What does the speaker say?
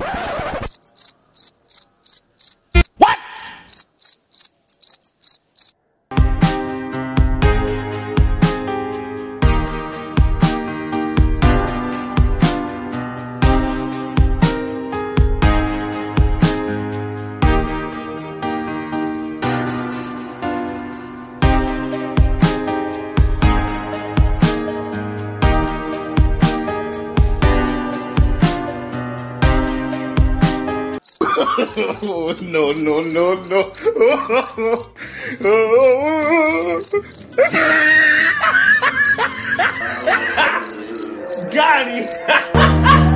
Ha ha ha! no, no, no, no. Got him.